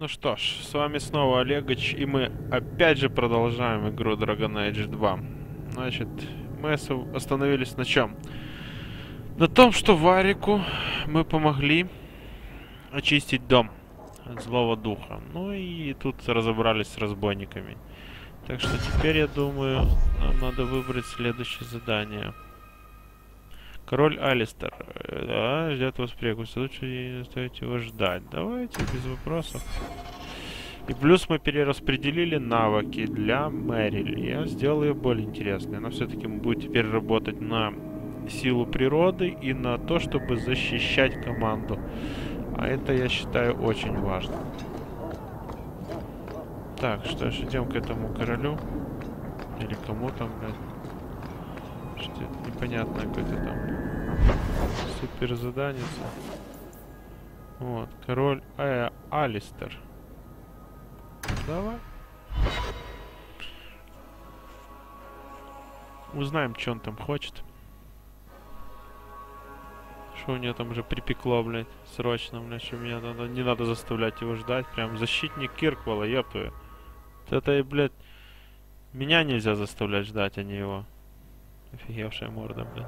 Ну что ж, с вами снова Олегович, и мы опять же продолжаем игру Dragon Age 2. Значит, мы остановились на чем? На том, что Варику мы помогли очистить дом от злого духа. Ну и тут разобрались с разбойниками. Так что теперь, я думаю, нам надо выбрать следующее задание. Король Алистер. Э, да, ждет вас прекус. Лучше не оставить его ждать. Давайте, без вопросов. И плюс мы перераспределили навыки для Мэриль. Я сделал ее более интересной. Она все-таки будет теперь работать на силу природы и на то, чтобы защищать команду. А это, я считаю, очень важно. Так, что ж, идем к этому королю. Или кому там, блядь. Непонятное какое-то там супер задание. Вот, король э, Алистер. Давай. Узнаем, что он там хочет. Что у него там уже припекло, блядь, срочно, блядь, что меня надо, не надо заставлять его ждать. Прям защитник Кирквала, ёптую. Это, блядь, меня нельзя заставлять ждать, а не его. If he or she more than that.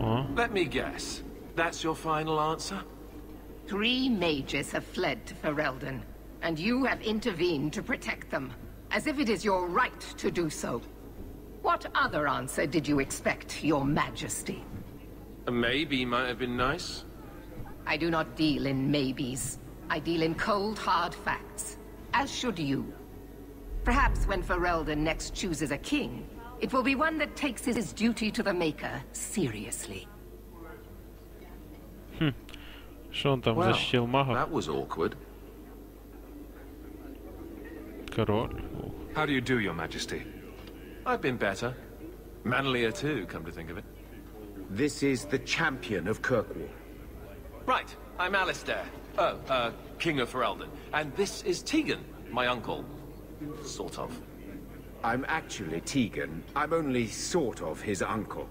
Huh? Let me guess. That's your final answer? Three mages have fled to Ferelden, and you have intervened to protect them, as if it is your right to do so. What other answer did you expect, your majesty? A maybe might have been nice. I do not deal in maybes. I deal in cold, hard facts, as should you. Perhaps when Ferelden next chooses a king, it will be one that takes his duty to the Maker seriously. Hmm. Что он там well. That was awkward. Король. How do you do, your majesty? I've been better. Manlier too, come to think of it. This is the champion of Kirkwall. Right, I'm Alistair. Oh, uh, King of Ferelden. And this is Teagan, my uncle. Sort of. I'm actually Teagan. I'm only sort of his uncle.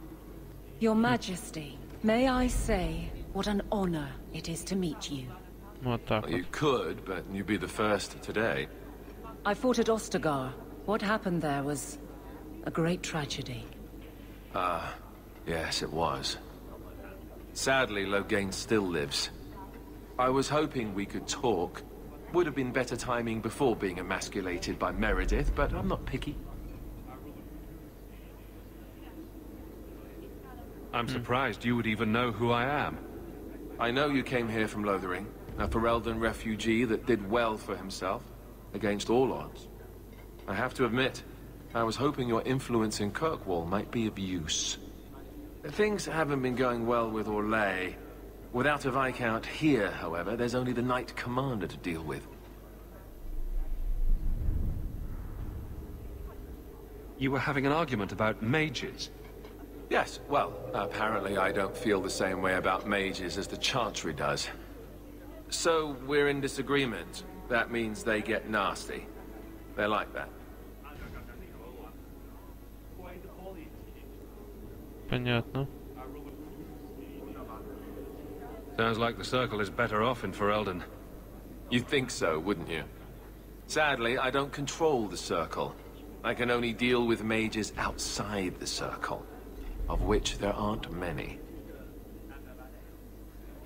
Your Majesty, may I say what an honor it is to meet you. What well, You could, but you'd be the first today. I fought at Ostagar. What happened there was a great tragedy. Ah, uh, yes, it was. Sadly, Loghain still lives. I was hoping we could talk, would have been better timing before being emasculated by Meredith, but I'm not picky. I'm surprised you would even know who I am. I know you came here from Lothering, a Ferelden refugee that did well for himself, against all odds. I have to admit, I was hoping your influence in Kirkwall might be of use. Things haven't been going well with Orlais. Without a Viscount here, however, there's only the Knight Commander to deal with. You were having an argument about mages. Yes, well, apparently I don't feel the same way about mages as the Chantry does. So, we're in disagreement. That means they get nasty. They're like that. Понятно. Sounds like the Circle is better off in Ferelden. You'd think so, wouldn't you? Sadly, I don't control the Circle. I can only deal with mages outside the Circle, of which there aren't many.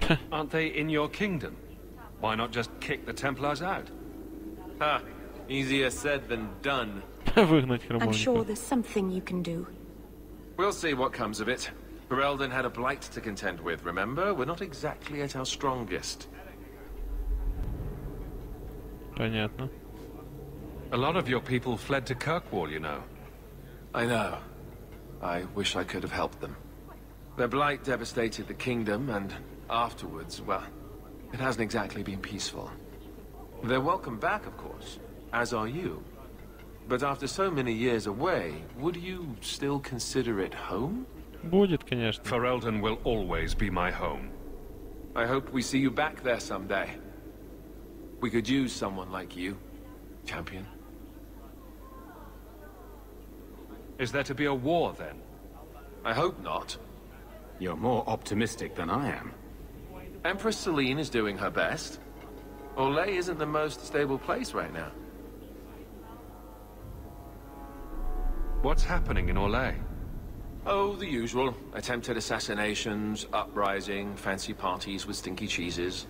aren't they in your kingdom? Why not just kick the Templars out? Ha! Easier said than done. I'm sure there's something you can do. We'll see what comes of it. Ferelden had a blight to contend with, remember? We're not exactly at our strongest. Понятно. A lot of your people fled to Kirkwall, you know. I know. I wish I could have helped them. Their blight devastated the kingdom, and afterwards, well, it hasn't exactly been peaceful. They're welcome back, of course, as are you. But after so many years away, would you still consider it home? Будет, конечно. Ferelden will always be my home. I hope we see you back there someday. We could use someone like you, champion. Is there to be a war, then? I hope not. You're more optimistic than I am. Empress Celene is doing her best. Orlais isn't the most stable place right now. What's happening in Orlais? Oh, the usual. Attempted assassinations, uprising, fancy parties with stinky cheeses.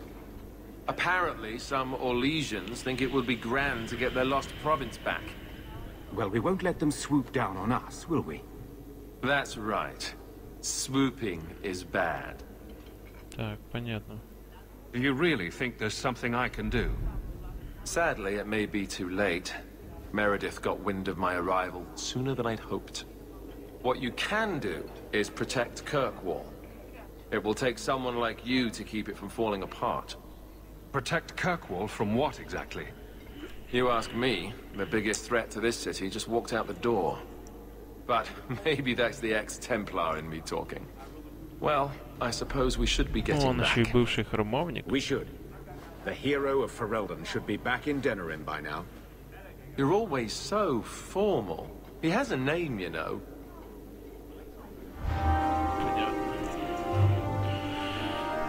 Apparently, some Orlesians think it would be grand to get their lost province back. Well, we won't let them swoop down on us, will we? That's right. Swooping is bad. Так, понятно. Do you really think there's something I can do? Sadly, it may be too late. Meredith got wind of my arrival sooner than I'd hoped. What you can do is protect Kirkwall. It will take someone like you to keep it from falling apart. Protect Kirkwall from what exactly? You ask me, the biggest threat to this city just walked out the door. But maybe that's the ex-Templar in me talking. Well, I suppose we should be getting back. We should. The hero of Ferelden should be back in Denerim by now. You're always so formal. He has a name, you know.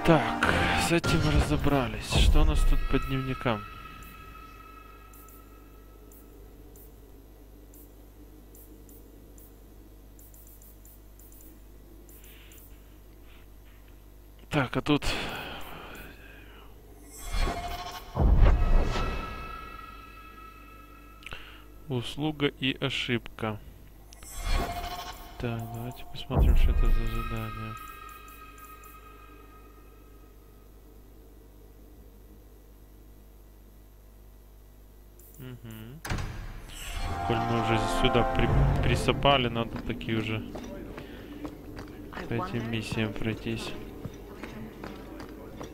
Так, с этим разобрались. Что у нас тут по дневникам? Так, а тут... Услуга и ошибка. Так, давайте посмотрим, что это за задание. Мгм. Коль мы уже сюда при- присопали, надо такие уже по этим миссиям пройтись.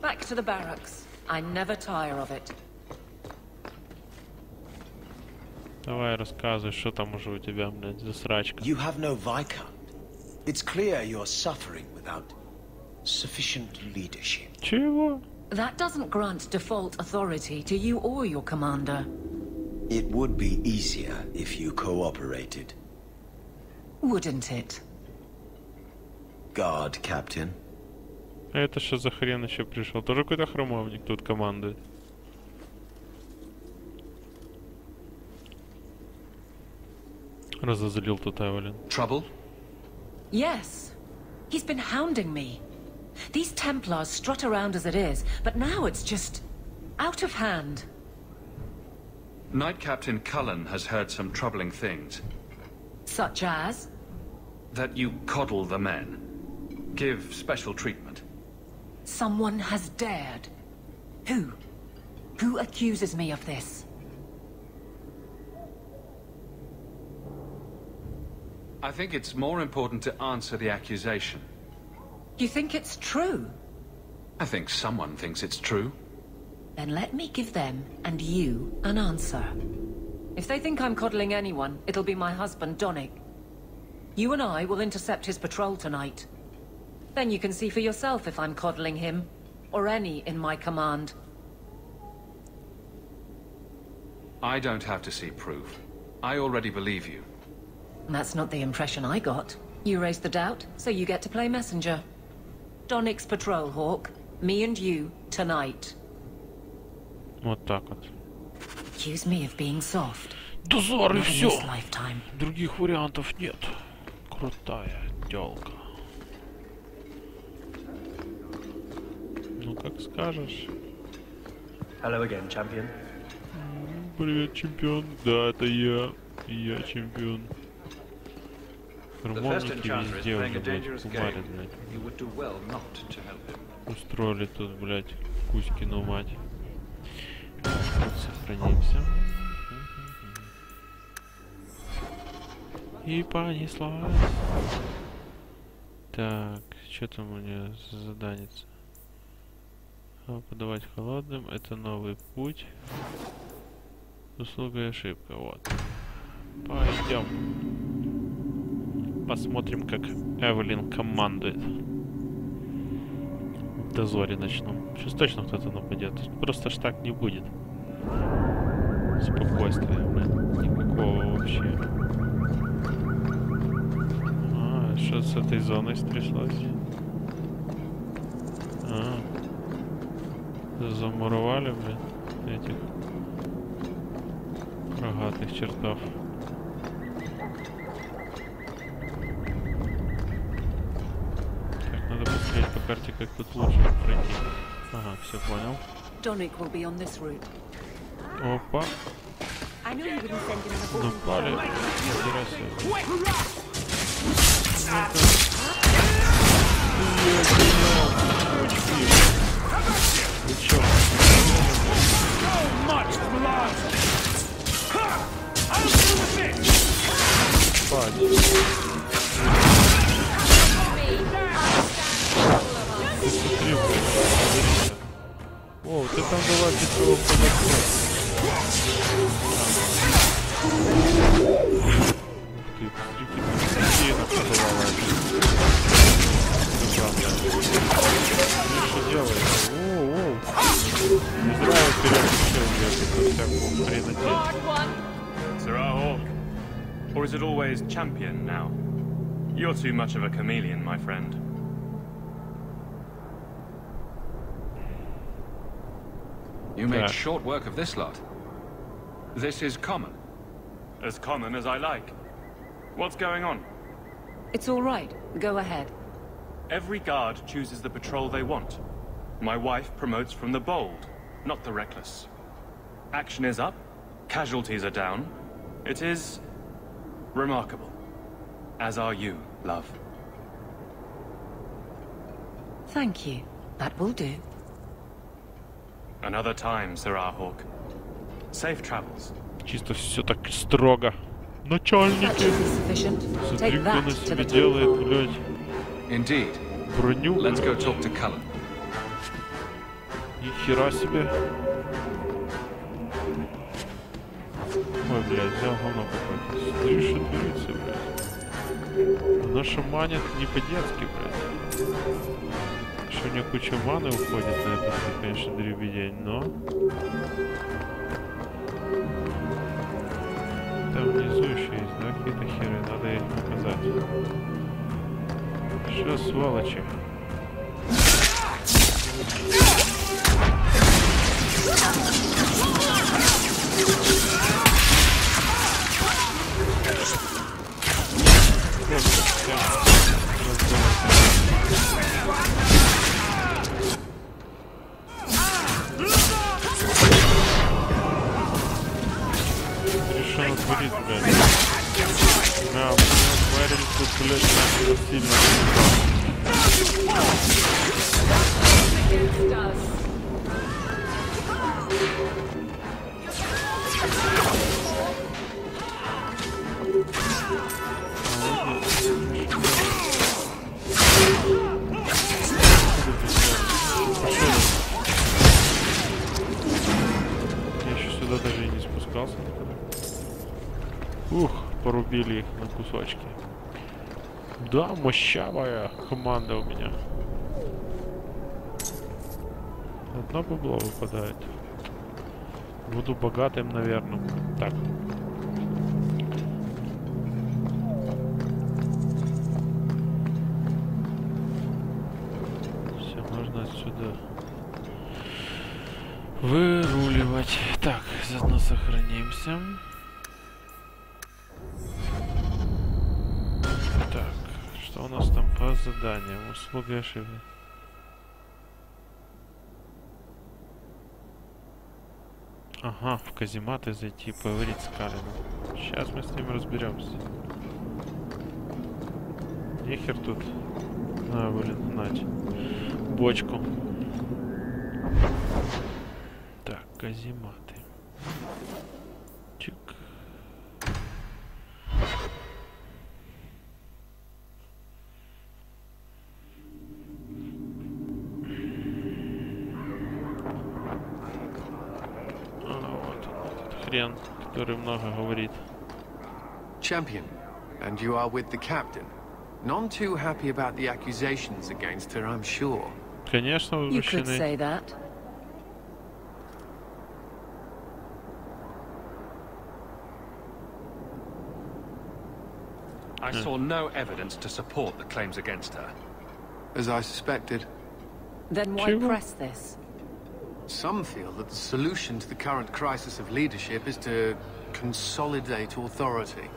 Back to the barracks. I never tire of it. Давай рассказывай, что там уже у тебя, блядь, за срачка. You have no Viscount. It's clear you're suffering without sufficient leadership. Чего? That doesn't grant default authority to you or your commander. It would be easier if you cooperated. Wouldn't it? Guard, Captain. А это что за хрен еще пришел? Тоже какой-то храмовник тут командует. Разозлил Trouble? Yes. He's been hounding me. These Templars strut around as it is, but now it's just out of hand. Knight Captain Cullen has heard some troubling things. Such as? That you coddle the men. Give special treatment. Someone has dared. Who? Who accuses me of this? I think it's more important to answer the accusation. You think it's true? I think someone thinks it's true. Then let me give them and you an answer. If they think I'm coddling anyone, it'll be my husband, Donnic. You and I will intercept his patrol tonight. Then you can see for yourself if I'm coddling him, or any in my command. I don't have to see proof. I already believe you. That's not the impression I got. You raised the doubt, so you get to play messenger. Donnic's Patrol, Hawke. Me and you, tonight. Вот так вот. Accuse me of being soft. Дозор и все. Других вариантов нет. Крутая телка. Ну как скажешь. Hello again, champion. Привет, чемпион. Да, это я. Я чемпион. Храмовники везде уже, блядь, кумарят, блядь. Well. Устроили тут, блядь, Кузькину мать. Вот сохранимся. И понеслась. Так, что там у нее за заданец? А, Подавать холодным. Это новый путь. Услуга и ошибка. Вот. Пойдем. Посмотрим, как Эвелин командует. В дозоре ночном. Сейчас точно кто-то нападет. Просто ж так не будет. Спокойствия, блин. Никакого вообще. А, что с этой зоной стряслось? А, Замуровали, блин, этих рогатых чертов. карте, как тут лучше пройти. Ага, все понял. Опа. Напали. Разбирайся. Too much of a chameleon, my friend. You made Yeah. short work of this lot. This is common. As common as I like. What's going on? It's all right. Go ahead. Every guard chooses the patrol they want. My wife promotes from the bold, not the reckless. Action is up, casualties are down. It is remarkable. As are you, love. Thank you. That will do. Another time, Serah Hawke. Safe travels. Чисто все так строго. Начальники. Смотри, кто на себе делает, блядь. Indeed. Броню, Let's go talk to Cullen. Ни хера себе. Ой, блядь, взял говно какое-то. Слышит, дверцы, блядь. Она шаманит не по-детски, блядь. Что у нее куча маны уходит на это, всё, конечно, дребедень, но... Там внизу еще есть, да, какие-то херы, надо их показать. Что, сволочи? Решил натворить, блядь. Да, Мэрил тут, блядь, нахуй сильно. Их на кусочки. Да, мощавая команда у меня. Одна бабла выпадает. Буду богатым, наверное. Так. Все, можно отсюда выруливать. Так, заодно сохранимся. По заданиям? Услуга ошибки. Ага, в казематы зайти, поговорить с Калином. Сейчас мы с ним разберемся. Нехер тут. А, блин, нать. Бочку. Так, казематы. который много говорит. Champion, and you are with the captain. None too happy about the accusations against her, I'm sure. Конечно, You could возмущены. say that. I saw no evidence to support the claims against her. As I suspected. Then why Чего? press this? Some feel that the solution to the current crisis of leadership is to consolidate authority.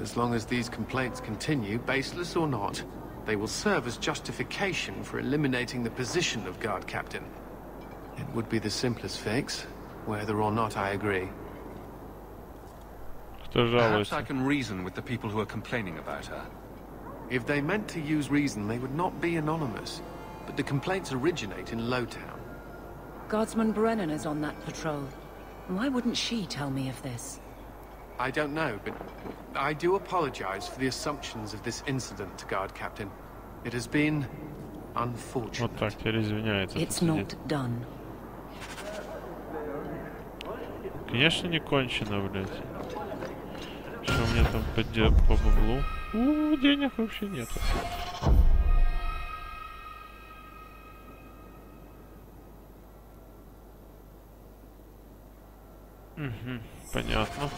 As long as these complaints continue, baseless or not, they will serve as justification for eliminating the position of guard captain. It would be the simplest fix, whether or not I agree. Perhaps I can reason with the people who are complaining about her. If they meant to use reason, they would not be anonymous. But the complaints originate in Lowtown. Guardsman Brennan is on that patrol. Why wouldn't she tell me of this? I don't know, but I do apologize for the assumptions of this incident, guard captain. It has been unfortunate. Вот так теперь извиняется. тут It's сидит. not done. Конечно, не кончено, блядь. Что у меня там по, де- по баблу? У, денег вообще нету. Мгм, понятно.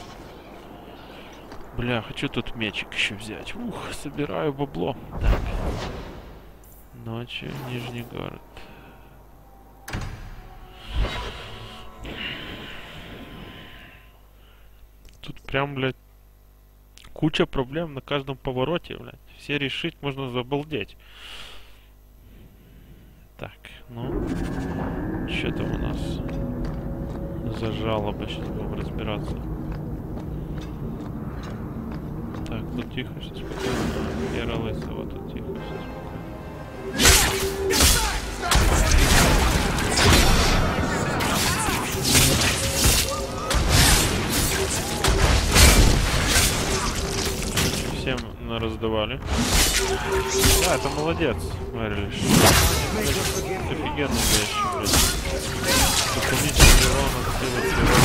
Бля, хочу тут мечик еще взять. Ух, собираю бабло. Так. Ночью, Нижний город. Тут прям, блядь, куча проблем на каждом повороте, блядь. Все решить можно забалдеть. Так, ну, что там у нас за жалобы? Сейчас будем разбираться. Так, тут тихо, все спокойно. Вера Лысого, тут тихо, все спокойно. Всем раздавали. Да, это молодец, Мэрилиш. Офигенный вещь, блядь что количество урона делает героя.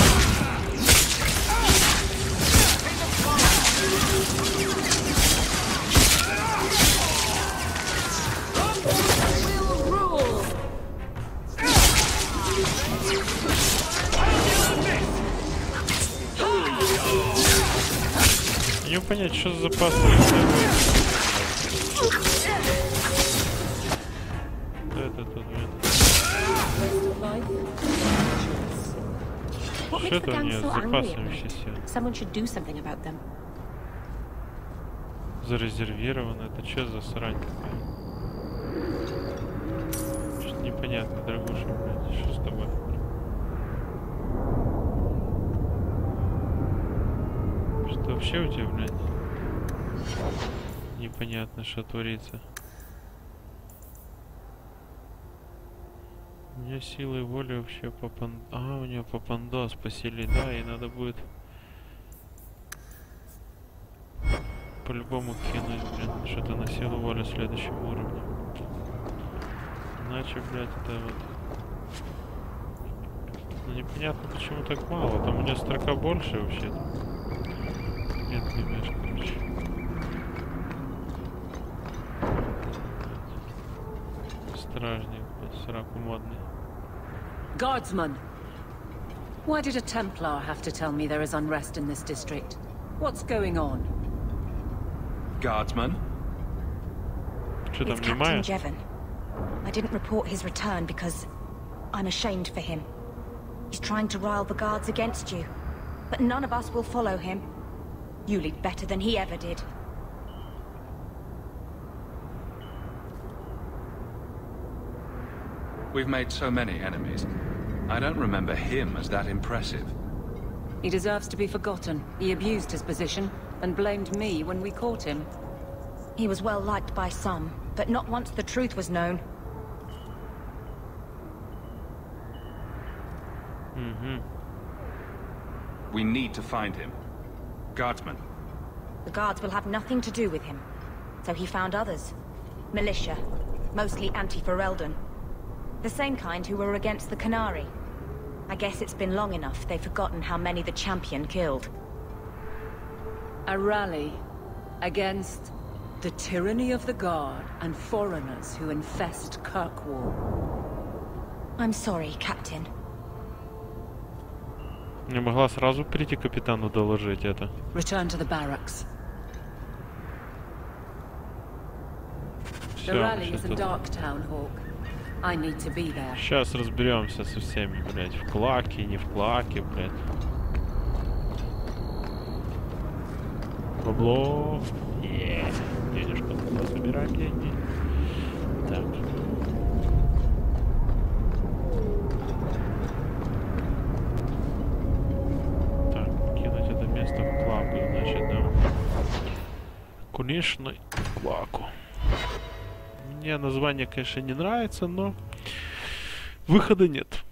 Не понять, что за пасты. Да, это тут, блин. Someone should do something about them. Зарезервировано. Это что за срань такая? Что-то непонятно, дорогуша, блядь. Что с тобой? Что вообще у тебя, блядь? Непонятно, что творится. Меня силы воли вообще попан... А, у нее попандос посели, да, и надо будет по-любому кинуть, блин, что-то на силу воли следующем уровне. Иначе, блядь, это вот... Ну, непонятно, почему так мало. Там у нее строка больше вообще-то. Нет, не меш, короче. Стражник, сраку модный. Guardsman! Why did a Templar have to tell me there is unrest in this district? What's going on? Guardsman? It's Captain Jeven. I didn't report his return because I'm ashamed for him. He's trying to rile the guards against you, but none of us will follow him. You lead better than he ever did. We've made so many enemies. I don't remember him as that impressive. He deserves to be forgotten. He abused his position, and blamed me when we caught him. He was well liked by some, but not once the truth was known. Mm-hmm. We need to find him. Guardsmen. The guards will have nothing to do with him. So he found others. Militia. Mostly anti-Ferelden. The same kind who were against the Qunari. I guess it's been long enough they've forgotten how many the Champion killed. A rally against the tyranny of the Guard and foreigners who infest Kirkwall. I'm sorry, Captain. Не могла сразу прийти капитану доложить это. Return to the barracks. The rally is a dark town, Hawke. Сейчас разберемся со всеми, блядь. В клаке, не в клаке, блядь. Бабло. Е, денежка. Собираем деньги. Так. Так, кинуть это место в клаку, значит, да. Конечно, в клаку. Мне название, конечно, не нравится, но выхода нет.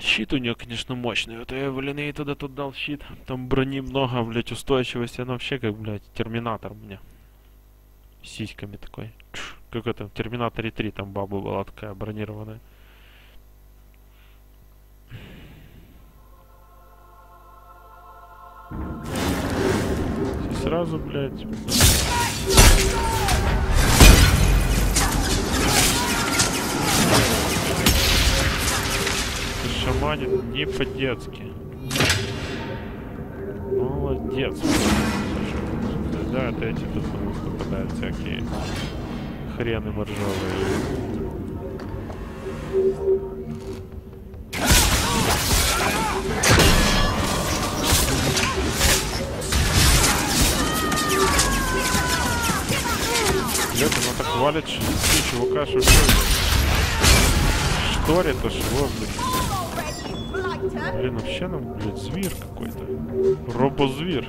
Щит у нее, конечно, мощный. Вот я, блин, ей тогда тут дал щит. Там брони много, блядь, устойчивости. Она вообще как, блядь, терминатор мне. Сиськами такой. Чш, Как это, в Терминаторе 3 там баба была такая бронированная. И сразу, блядь, шаманит не по-детски. Молодец. Да, это эти тут попадают всякие хрены моржовые. Блядь, она так валит ш- чувака, что что Шторит, аж его, блядь. Блин, вообще нам, блядь, зверь какой-то. Робозверь.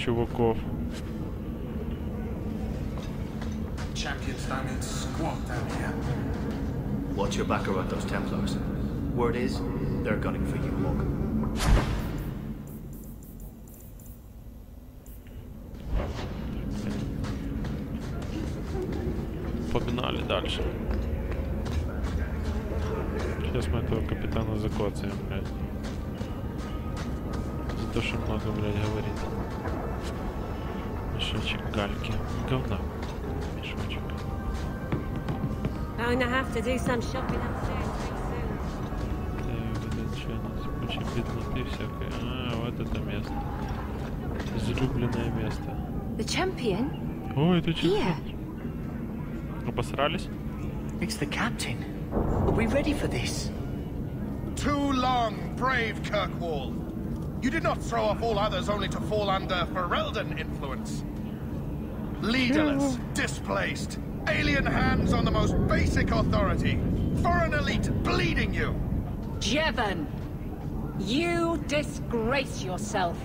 чуваков. Champions down in squat down here. Watch your back around those Templars. Word is, they're gunning for you, Morgan. гальки. Говна. Мешочек. Going to have to do some shopping upstairs pretty soon. Так, это что у нас? Куча бедноты всякой. А, вот это место. Излюбленное место. The champion? О, это Here. Обосрались? It's the captain. Are we ready for this? Too long, brave Kirkwall. You did not throw off all others only to fall under Ferelden influence. Leaderless, displaced, alien hands on the most basic authority, foreign elite bleeding you. Jeven! You disgrace yourself.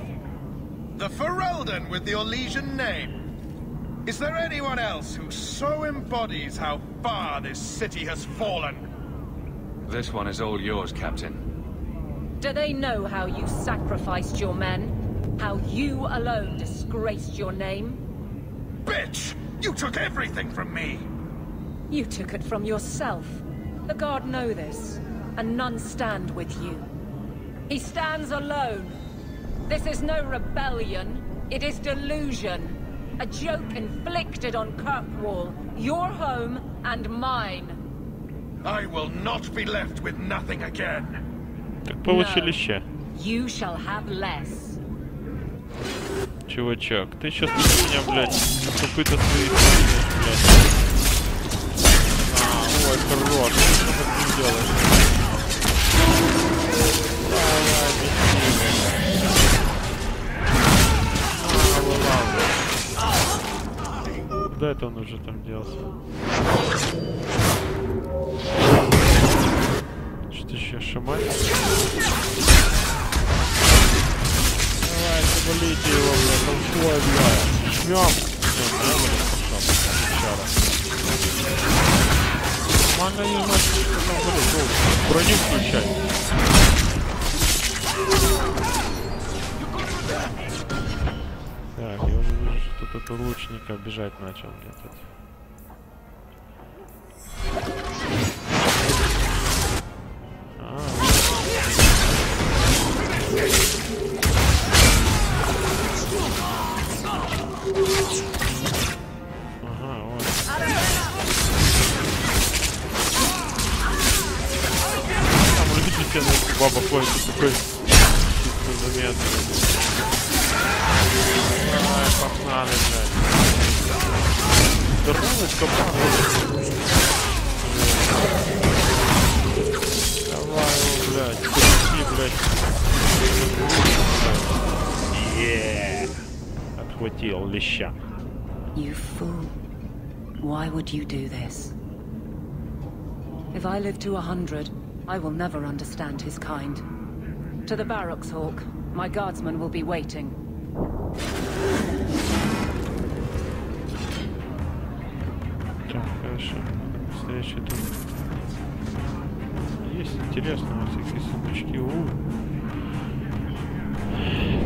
The Ferelden with the Orlesian name. Is there anyone else who so embodies how far this city has fallen? This one is all yours, Captain. Do they know how you sacrificed your men? How you alone disgraced your name? Bitch! You took everything from me! You took it from yourself. The Guard know this, and none stand with you. He stands alone. This is no rebellion. It is delusion. A joke inflicted on Kirkwall, your home and mine. I will not be left with nothing again. Так получили ща. You shall have less. Чувачок, ты сейчас на меня, блядь, копыта свои блядь. А, ой, хорош, что ты делаешь? Давай, беги. А. Куда это он уже там делся? Что еще шамать? Заболите его, бля, толпой, бля. Чара. Мага не знает, что там. О, Броню включай. Так, я уже вижу, что тут лучника бежать начал, блядь. ходит и такой чисто замедленный. Давай, погнали, блядь. Вернулась команда. Давай его, блядь. Пусти, блядь. Е. Отхватил леща. You fool. Why would you do this? If I live to a hundred, I will never understand his kind. To the barracks, Hawke. My guardsmen will be waiting. Так, хорошо. Встреча тут. Есть интересные всякие сундучки. О,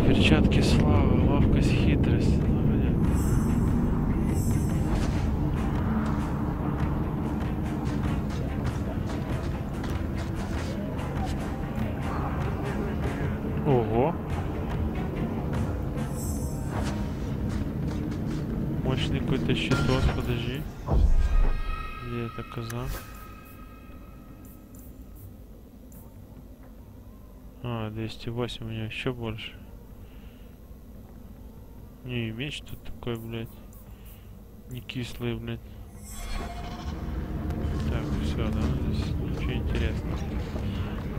Перчатки славы. 208 у меня еще больше. Не, меч тут такой, блядь. Не кислый, блядь. Так, все, да, здесь ничего интересного.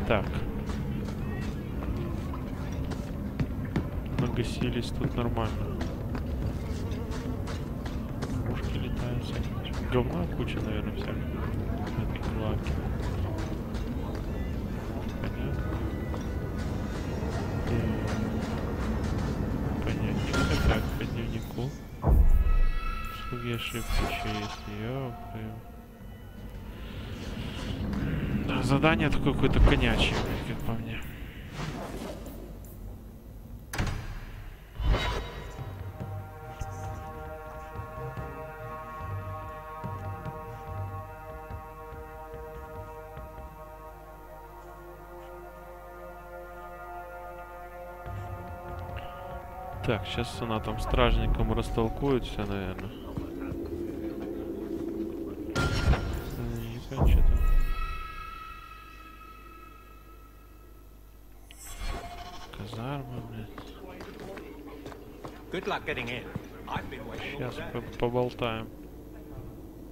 Так. Нагасились тут нормально. Пушки летают всякие. Говна куча, наверное, всяких. Ошибки еще есть. Ёпрем. Да, задание такое какое-то конячье, как по мне. Так, сейчас она там стражникам растолкует все, наверное. luck getting in. I've been waiting Сейчас по time.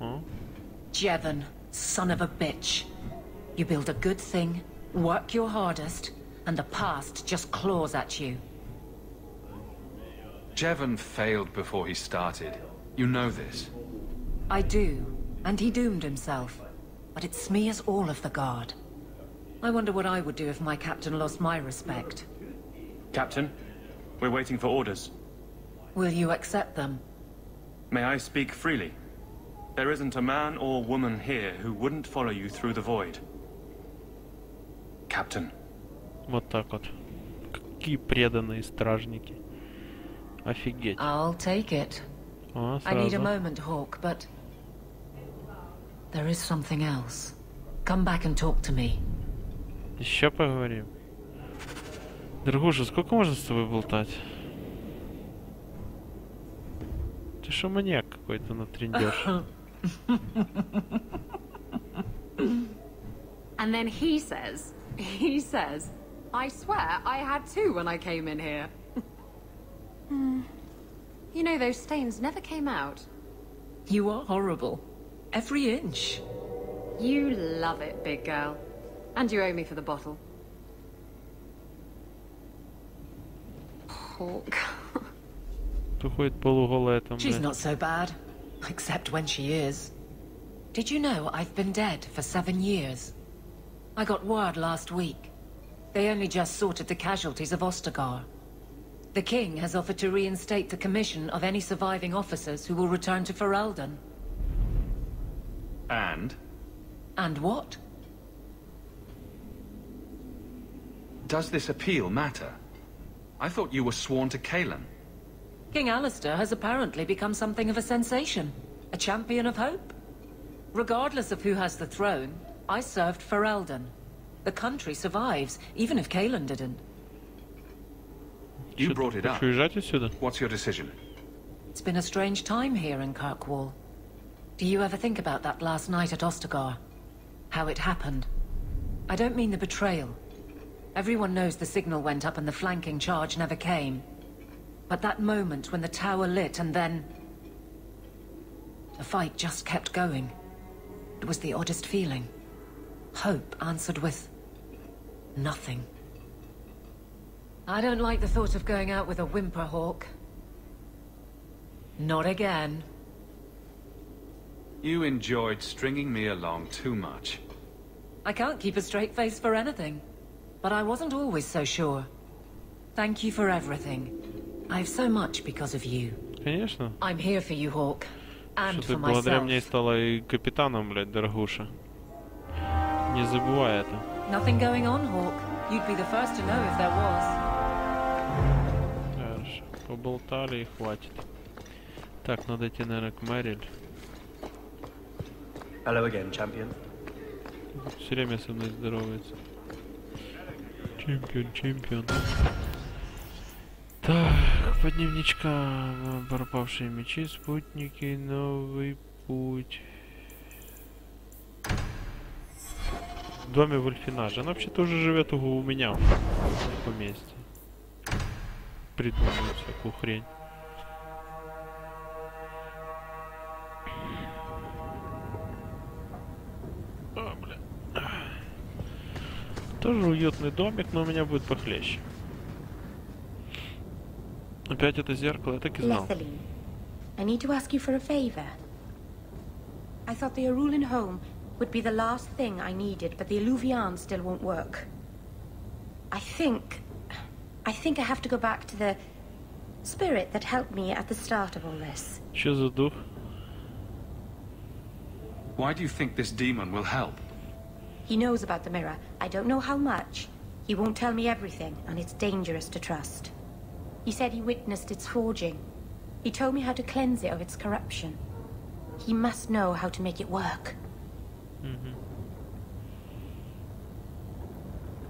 Huh? Jeven, son of a bitch. You build a good thing, work your hardest, and the past just claws at you. Jeven failed before he started. You know this. I do, and he doomed himself. But it smears all of the guard. I wonder what I would do if my captain lost my respect. Captain, we're waiting for orders. Will you accept them? May I speak freely? There isn't a man or woman here who wouldn't follow you through the void. Captain. Вот так вот. Какие преданные стражники. Офигеть. I'll take it. О, I need a moment, Hawke, but there is something else. Come back and talk to me. Еще поговорим. Другуша, сколько можно с тобой болтать? Ты что маньяк какой-то на трендеж. And then he says, he says, I swear I had two when I came in here. Hmm. You know, those stains never came out. You are horrible. Every inch. You love it, big girl. And you owe me for the bottle. Hawk. Полуголая там. She's not so bad, except when she is. Did you know I've been dead for seven years? I got word last week. They only just sorted the casualties of Ostagar. The King has offered to reinstate the commission of any surviving officers who will return to Ferelden. And? And what? Does this appeal matter? I thought you were sworn to Cailan. King Alistair has apparently become something of a sensation. A champion of hope. Regardless of who has the throne, I served Ferelden. The country survives, even if Cailan didn't. You brought it up. What's your decision? It's been a strange time here in Kirkwall. Do you ever think about that last night at Ostagar? How it happened? I don't mean the betrayal. Everyone knows the signal went up and the flanking charge never came. But that moment when the tower lit and then... The fight just kept going. It was the oddest feeling. Hope answered with... nothing. I don't like the thought of going out with a whimper, Hawke. Not again. You enjoyed stringing me along too much. I can't keep a straight face for anything. But I wasn't always so sure. Thank you for everything. I've so much because of you. Конечно. I'm here for you, Hawke. And for благодаря мне стала и капитаном, блядь, дорогуша. Не забывай это. Nothing going on, Hawke. You'd be the first to know if there was. Хорошо. Поболтали и хватит. Так, надо идти, наверное, к Мэриль. Hello again, champion. Все время со мной здоровается. Чемпион, чемпион. Так, по дневничкам. Пропавшие мечи, спутники, новый путь. В доме Вольфинажа. Она вообще-то уже живет у меня в поместье. Придумывает всякую хрень. А, бля. Тоже уютный домик, но у меня будет похлеще. Опять это зеркало, я так и знал. Lethallin, I need to ask you for a favor. I thought the Arulin'holm would be the last thing I needed, but the Eluvian still won't work. I think... I think I have to go back to the spirit that helped me at the start of all this. Why do you think this demon will help? He knows about the mirror. I don't know how much. He won't tell me everything, and it's dangerous to trust. He said he witnessed its forging. He told me how to cleanse it of its corruption. He must know how to make it work. Mm -hmm.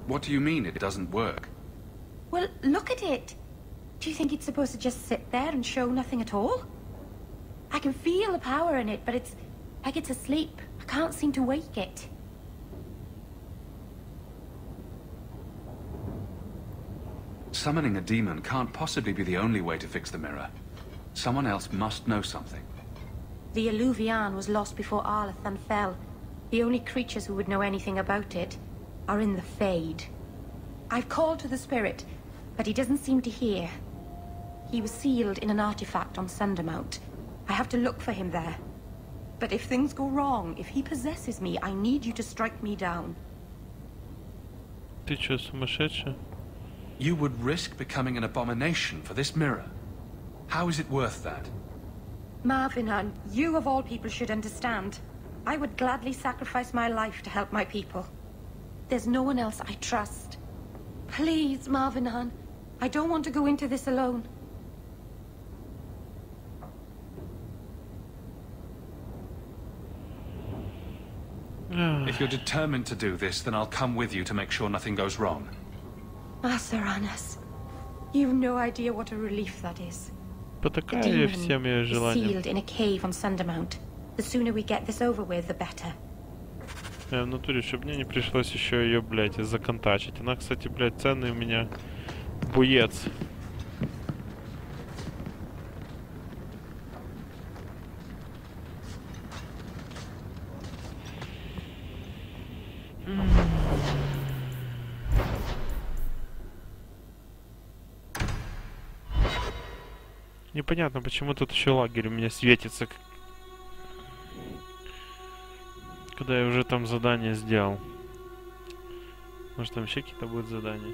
What do you mean it doesn't work? Well, look at it. Do you think it's supposed to just sit there and show nothing at all? I can feel the power in it, but it's like it's asleep. I can't seem to wake it. Summoning a demon can't possibly be the only way to fix the mirror. Someone else must know something. The Eluvian was lost before Arlathan fell. The only creatures who would know anything about it are in the Fade. I've called to the spirit, but he doesn't seem to hear. He was sealed in an artifact on Sundermount. I have to look for him there. But if things go wrong, if he possesses me, I need you to strike me down. Ты чё, сумасшедшая? You would risk becoming an abomination for this mirror. How is it worth that? Marvinan, you of all people should understand. I would gladly sacrifice my life to help my people. There's no one else I trust. Please, Marvinan. I don't want to go into this alone. Ah. If you're determined to do this, then I'll come with you to make sure nothing goes wrong. Masaranas, you've no idea what a relief that is. The Потакай demon всем ее is желаниям. sealed in a cave on Sundermount. The sooner we get this over with, the better. Э, в натуре, чтобы мне не пришлось еще ее, блядь, законтачить. Она, кстати, блядь, ценный у меня буец. Непонятно, почему тут еще лагерь у меня светится. Когда я уже там задание сделал. Может там еще какие-то будут задания?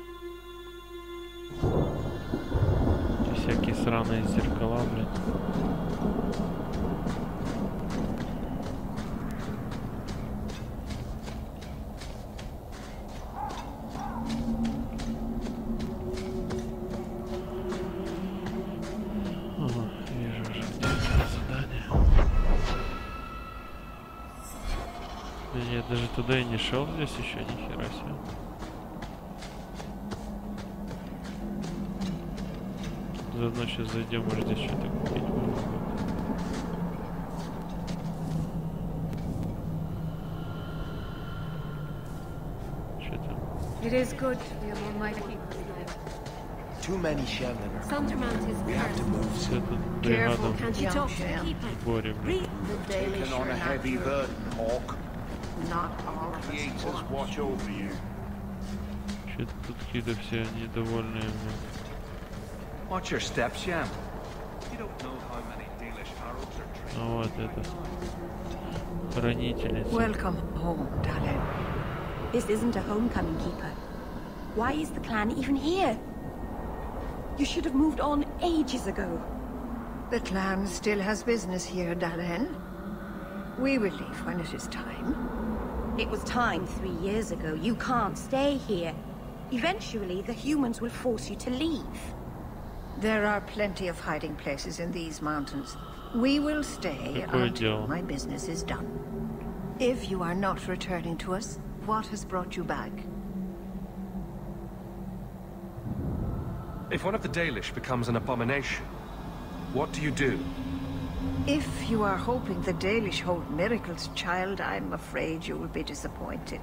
Всякие сраные зеркала, блядь. Я даже туда и не шел здесь еще, ни хера себе. Заодно сейчас зайдем, может здесь что-то купить можно будет. Что там? It is good to be among my people again. Too many are Sundermount is We have to move soon. Careful, can't you talk to the сборе, блин. The daily Taking on a heavy burden, Hawk. not all creators us at once. Че-то тут все недовольные. Watch your steps, Yam. You don't know how many Dalish arrows are Ну вот это. Хранительница. Welcome home, da'len. This isn't a homecoming keeper. Why is the clan even here? You should have moved on ages ago. The clan still has business here, da'len. We will leave when it is time. It was time three years ago. You can't stay here. Eventually, the humans will force you to leave. There are plenty of hiding places in these mountains. We will stay until my business is done. If you are not returning to us, what has brought you back? If one of the Dalish becomes an abomination, what do you do? If you are hoping the Dalish hold miracles, child, I'm afraid you will be disappointed.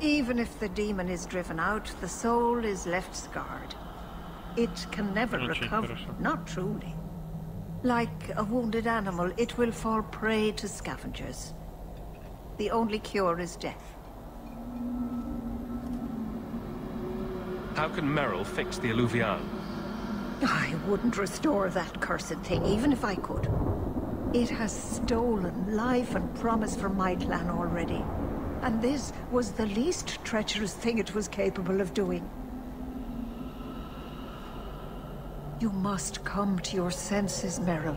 Even if the demon is driven out, the soul is left scarred. It can never recover, not truly. Like a wounded animal, it will fall prey to scavengers. The only cure is death. How can Merrill fix the Eluvian? I wouldn't restore that cursed thing, even if I could. It has stolen life and promise from my clan already. And this was the least treacherous thing it was capable of doing. You must come to your senses, Merrill.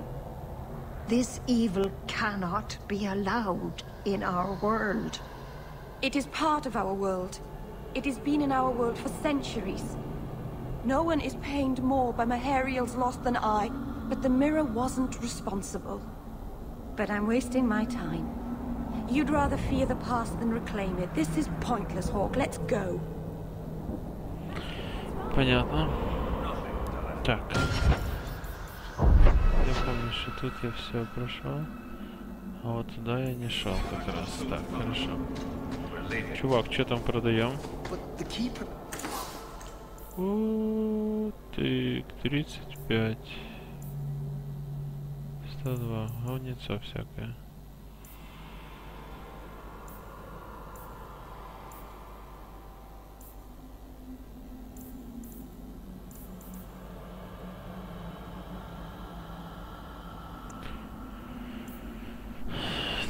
This evil cannot be allowed in our world. It is part of our world. It has been in our world for centuries. No one is pained more by Mahariel's loss than I, but the mirror wasn't responsible. But I'm wasting my time. You'd rather fear the past than reclaim it. This is pointless, Hawk. Let's go. Понятно. Так. Я помню, что тут я все прошел. А вот туда я не шел как раз. Так, хорошо. Чувак, что там продаем? У, ты 35. 102. Говнецо всякое.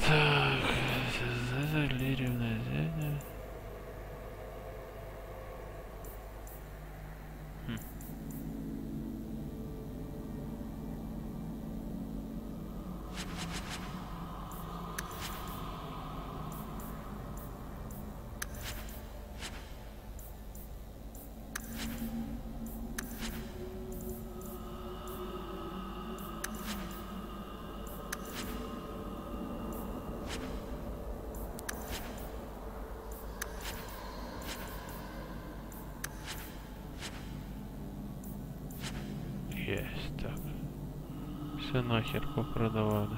Так, залиривное зелье. Хм. Есть, так. Все нахер попродавали.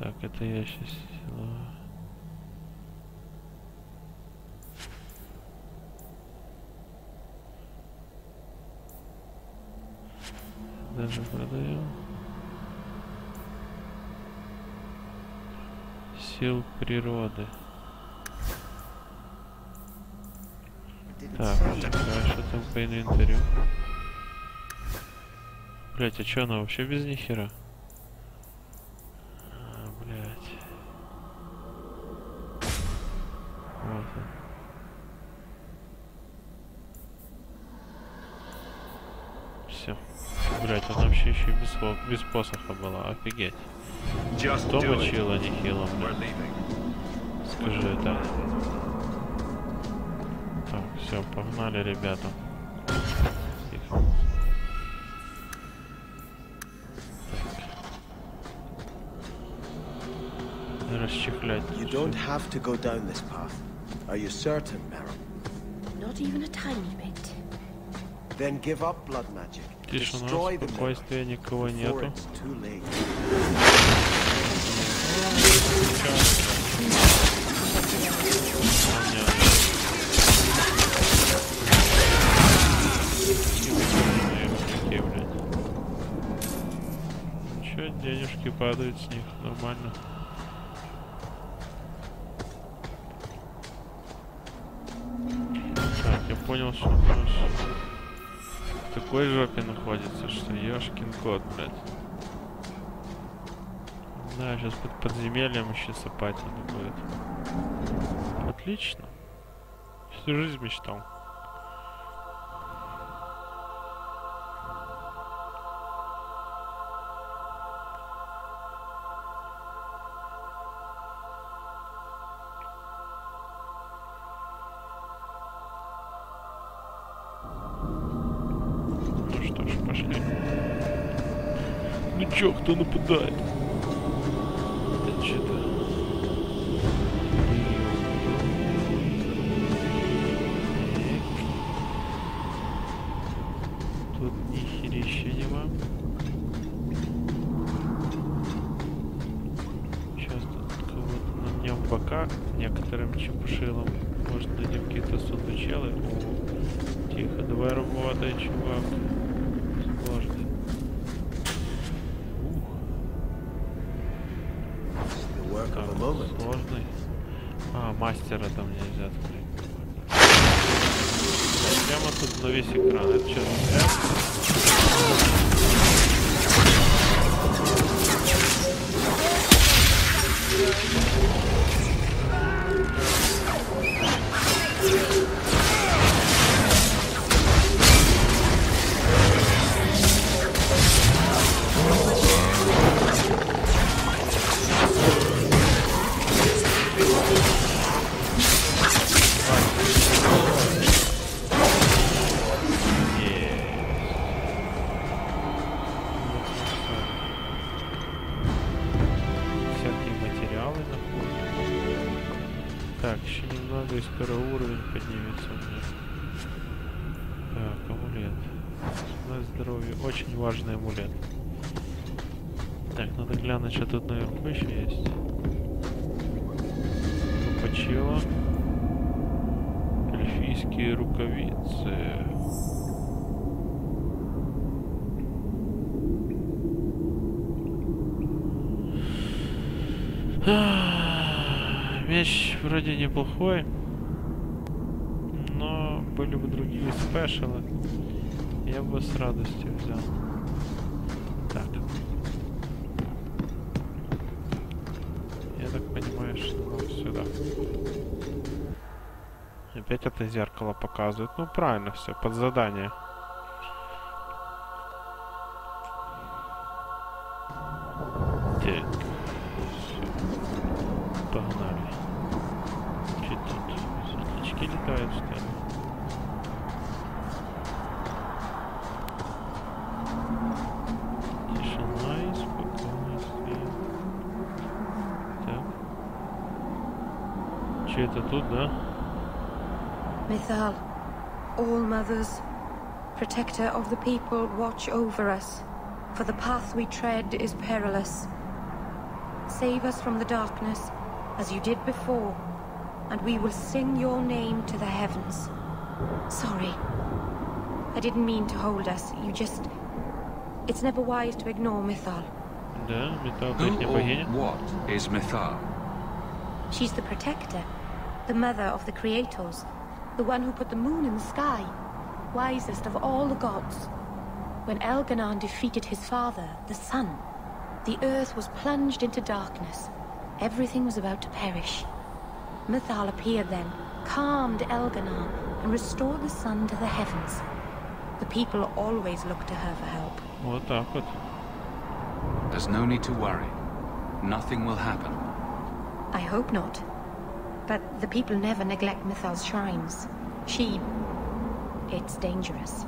Так, это я сейчас... Даже продаю. Сил природы. Так, что там по инвентарю? Блять, а чё она вообще без нихера? А, блять. Вот он. Все. Блять, она вообще еще без, без посоха была, офигеть. Кто it. мочила нехило, We're блядь? Скажи это. Так, все, погнали, ребята. have to go down this path. Are you certain, Meryl? Not even a tiny bit. Then give up blood magic. Destroy the спокойствия, никого нету. Денежки падают с них, нормально. Понял, что он в такой жопе находится, что ёшкин кот, блядь. Да, сейчас под подземельем еще сопать будет. Отлично. Всю жизнь мечтал. Это зеркало показывает. Ну правильно все, под задание. Так. Погнали. Че тут? Светлячки летают, что ли? Тишина и спокойствие. Так. Че это тут, да? Mythal, all mothers, protector of the people, watch over us, for the path we tread is perilous. Save us from the darkness, as you did before, and we will sing your name to the heavens. Sorry. I didn't mean to hold us, you just... It's never wise to ignore Mythal. Да, Митал, Who or what is Mythal? She's the protector, the mother of the creators, the one who put the moon in the sky, wisest of all the gods. When Elgar'nan defeated his father, the sun, the earth was plunged into darkness. Everything was about to perish. Mythal appeared then, calmed Elgar'nan, and restored the sun to the heavens. The people always looked to her for help. What happened? There's no need to worry. Nothing will happen. I hope not. But the people never neglect Mithal's shrines. She... It's dangerous.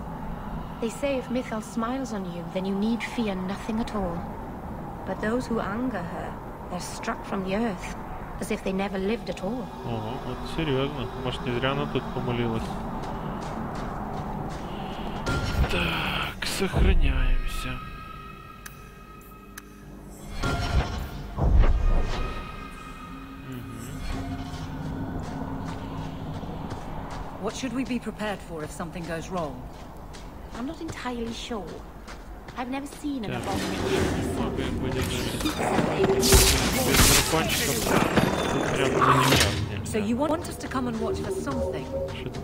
They say if Mithal smiles on you, then you need fear nothing at all. But those who anger her, they're struck from the earth, as if they never lived at all. Ого, вот серьезно. Может, не зря она тут помолилась. Так, сохраняемся. should we be prepared for if something goes wrong? I'm not entirely sure. I've never seen an abomination. So you want us to come and watch for something,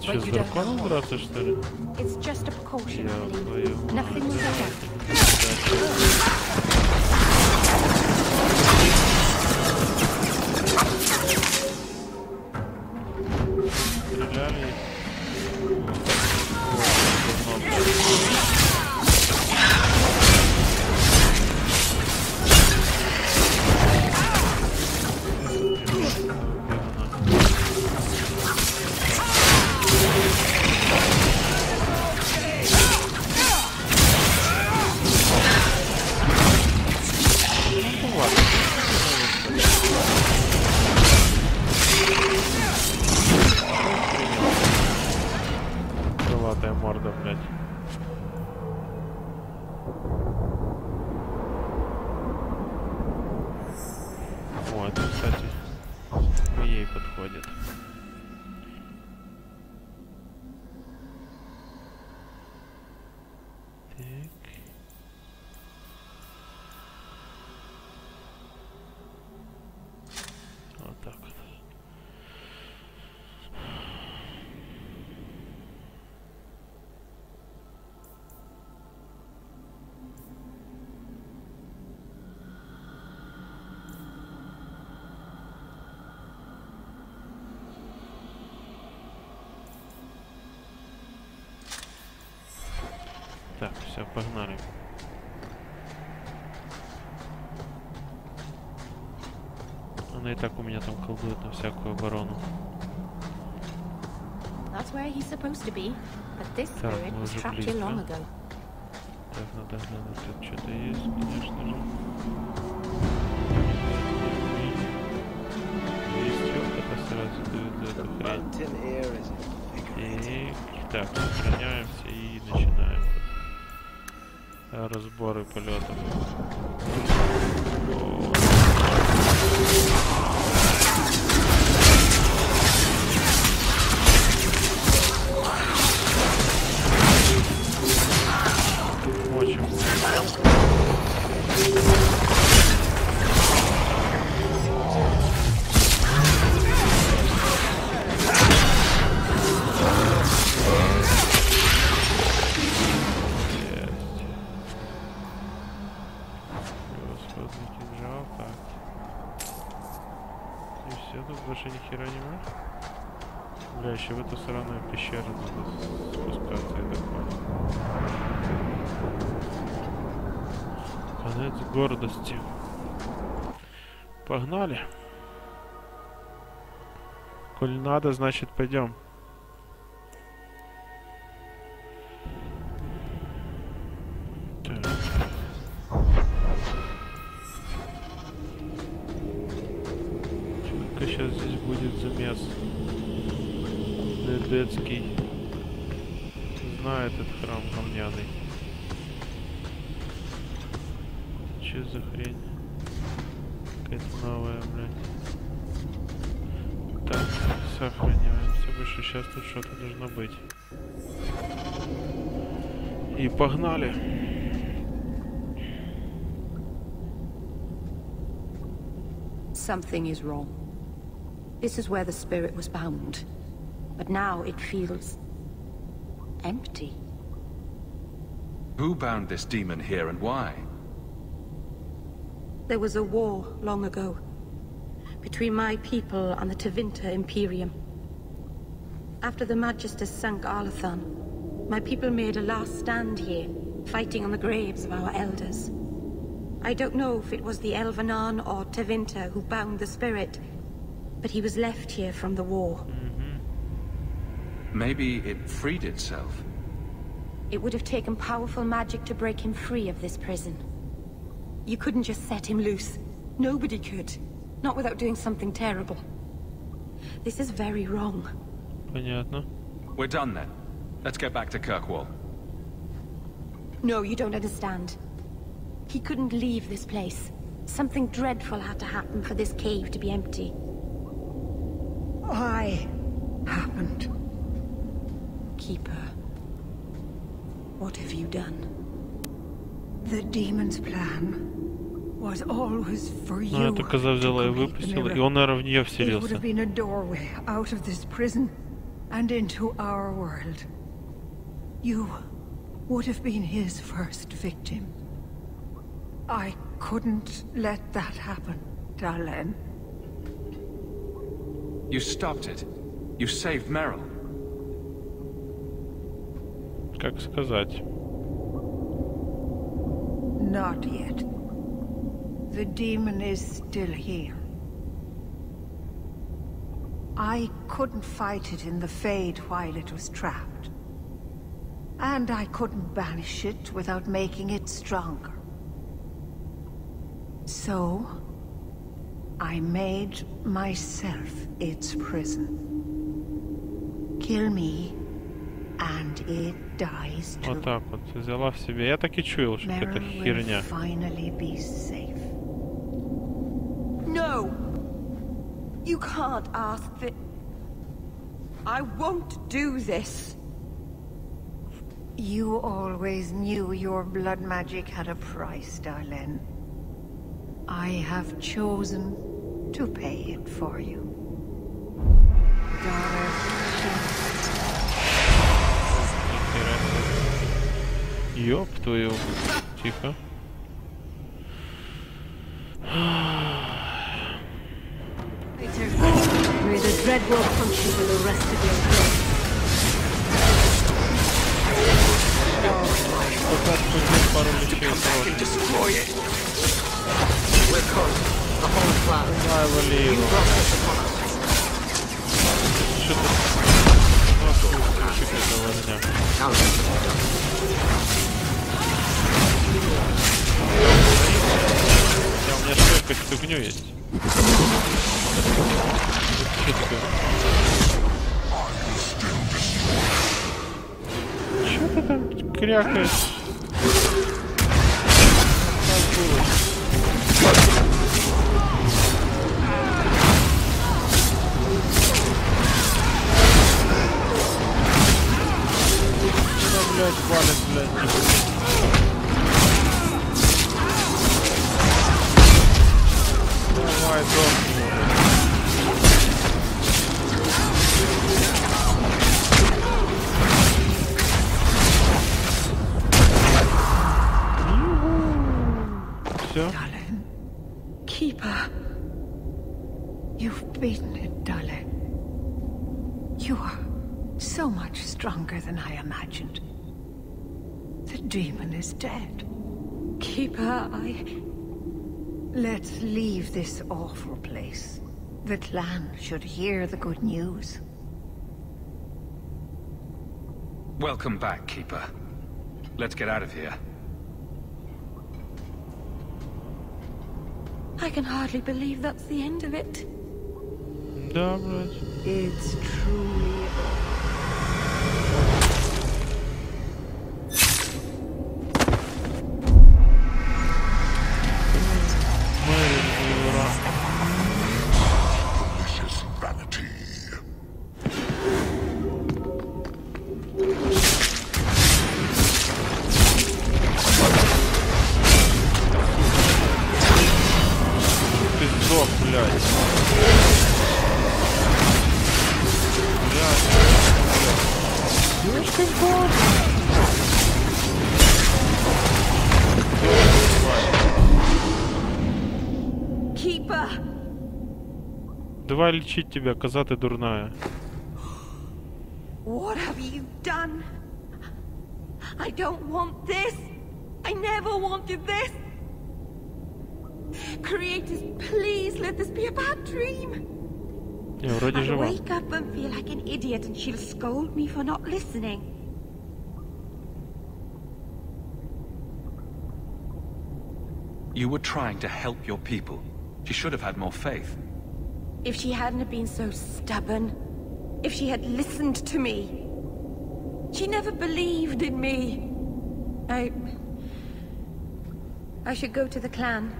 but you don't It's just a precaution, Nothing will happen. Так, все, погнали. Она и так у меня там колдует на всякую оборону. That's where he's supposed to be. But this Так, spirit мы was уже trapped here long близко. ago. Так, надо глянуть, тут что-то есть, конечно же. Есть ёлка-то сразу дают за эту хрень. И так, сохраняемся и начинаем разборы полетов. Надо, значит пойдем. Сколько сейчас здесь будет замес? Недецкий. Знает этот храм камняный. Че за хрень? Какая-то новая, блядь. Так, сохраняемся. Выше сейчас тут что-то должно быть. И погнали. Something is wrong. This is where the spirit was bound. But now it feels... empty. Who bound this demon here and why? There was a war long ago. Between my people and the Tevinter Imperium. After the Magisters sank Arlathan, my people made a last stand here, fighting on the graves of our elders. I don't know if it was the Elvhenan or Tevinter who bound the spirit, but he was left here from the war. Mm-hmm. Maybe it freed itself. It would have taken powerful magic to break him free of this prison. You couldn't just set him loose. Nobody could. Not without doing something terrible. This is very wrong. Понятно. We're done then. Let's get back to Kirkwall. No, you don't understand. He couldn't leave this place. Something dreadful had to happen for this cave to be empty. Why happened? Keeper. What have you done? The demon's plan Но я так коза взяла и выпустила, и он, наверное, в нее вселился. And into our world. You would have been his first victim. I couldn't let that happen, da'len. You stopped it. You saved Merrill. Как сказать? Not yet. The demon is still here. I couldn't fight it in the Fade while it was trapped. And I couldn't banish it without making it stronger. So, I made myself its prison. Kill me, and it dies too. Вот так вот. Взяла в себе. Я так и чуял, что это Meryl will херня. finally be safe. You can't ask that... I won't do this. You always knew your blood magic had a price, da'len. I have chosen to pay it for you. Ёб твою. Тихо. Red will punch you for the rest of your life. Давай, вали его. Что-то... Ну, включи этого огня. Я у меня швырка фигню есть. criar coisa. this awful place. That land should hear the good news. Welcome back, Keeper. Let's get out of here. I can hardly believe that's the end of it. It's truly... Давай лечить тебя, коза ты дурная. What have you done? I don't want this. I never wanted this. Creators, please let this be a bad dream. Не, вроде I'll жива. wake up and feel like an idiot and she'll scold me for not listening. You were trying to help your people. She should have had more faith. If she hadn't have been so stubborn, if she had listened to me. She never believed in me. I... I should go to the clan.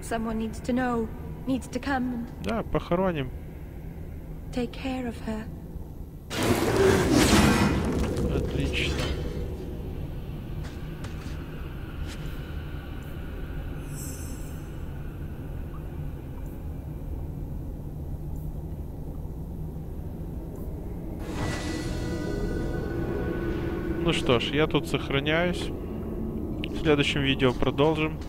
Someone needs to know, needs to come Да, похороним. and take care of her. Отлично. Что ж, я тут сохраняюсь. В следующем видео продолжим.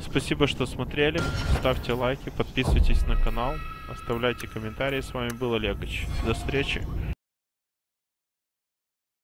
Спасибо, что смотрели. Ставьте лайки, подписывайтесь на канал, оставляйте комментарии. С вами был Олегович. До встречи.